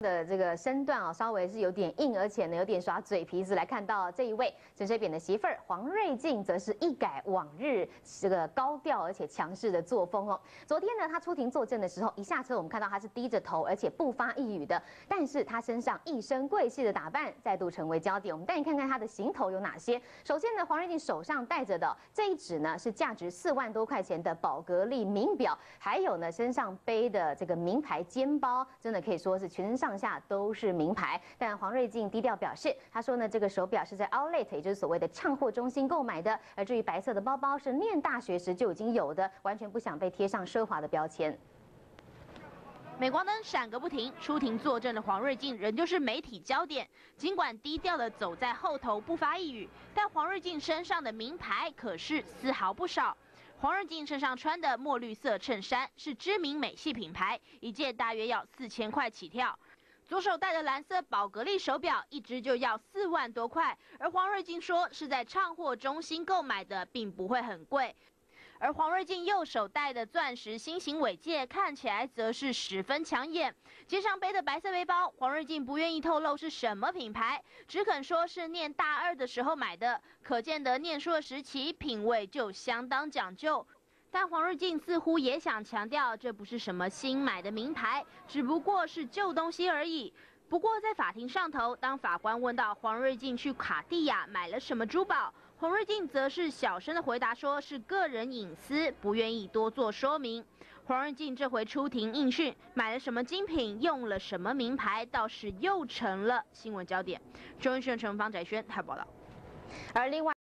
的这个身段啊，稍微是有点硬，而且呢有点耍嘴皮子。来看到这一位陈水扁的媳妇儿黄瑞静，则是一改往日这个高调而且强势的作风哦。昨天呢，她出庭作证的时候，一下车我们看到她是低着头，而且不发一语的。但是她身上一身贵气的打扮再度成为焦点。我们带你看看她的行头有哪些。首先呢，黄瑞静手上戴着的这一指呢，是价值四万多块钱的宝格丽名表，还有呢身上背的这个名牌肩包，真的可以说是全身上。上下都是名牌，但黄瑞静低调表示，他说呢，这个手表是在 Outlet，也就是所谓的唱货中心购买的。而至于白色的包包，是念大学时就已经有的，完全不想被贴上奢华的标签。镁光灯闪个不停，出庭作证的黄瑞静仍旧是媒体焦点。尽管低调的走在后头不发一语，但黄瑞静身上的名牌可是丝毫不少。黄瑞静身上穿的墨绿色衬衫是知名美系品牌，一件大约要四千块起跳。左手戴的蓝色宝格丽手表，一只就要四万多块。而黄瑞静说是在畅货中心购买的，并不会很贵。而黄瑞静右手戴的钻石心形尾戒，看起来则是十分抢眼。肩上背的白色背包，黄瑞静不愿意透露是什么品牌，只肯说是念大二的时候买的。可见得念书的时期，品味就相当讲究。但黄瑞静似乎也想强调，这不是什么新买的名牌，只不过是旧东西而已。不过在法庭上头，当法官问到黄瑞静去卡地亚买了什么珠宝，黄瑞静则是小声的回答，说是个人隐私，不愿意多做说明。黄瑞静这回出庭应讯，买了什么精品，用了什么名牌，倒是又成了新闻焦点。中央新闻陈方翟轩台报道。而另外。